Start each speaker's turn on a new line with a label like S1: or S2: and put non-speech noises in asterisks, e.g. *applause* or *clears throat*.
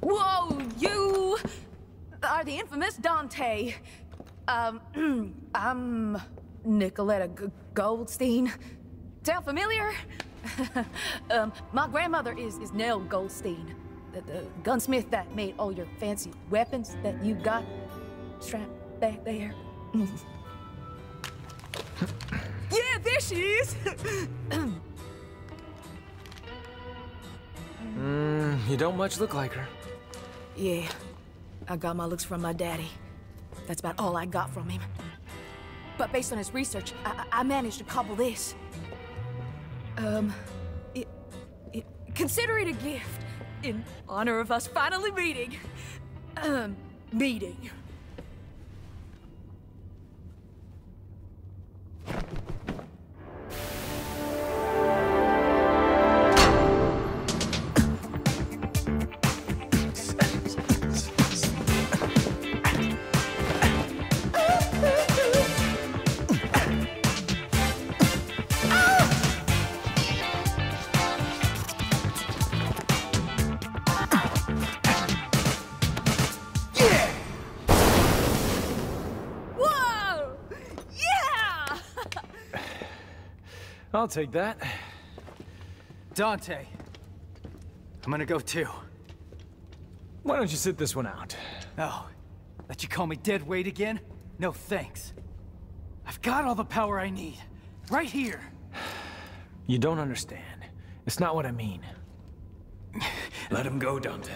S1: Whoa, you are the infamous Dante. Um, I'm *clears throat* Nicoletta G Goldstein. Sound familiar? *laughs* um, my grandmother is, is Nell Goldstein, the, the gunsmith that made all your fancy weapons that you got strapped back there. *laughs* yeah, there she is! *clears throat*
S2: you don't much look like her.
S1: Yeah, I got my looks from my daddy. That's about all I got from him. But based on his research, I, I managed to cobble this. Um, it, it, consider it a gift in honor of us finally meeting. Um, meeting.
S2: I'll take that.
S3: Dante. I'm gonna go too.
S2: Why don't you sit this one out?
S3: Oh, let you call me dead weight again? No thanks. I've got all the power I need. Right here. *sighs*
S2: You don't understand. It's not what I mean. *sighs*
S4: Let him go, Dante.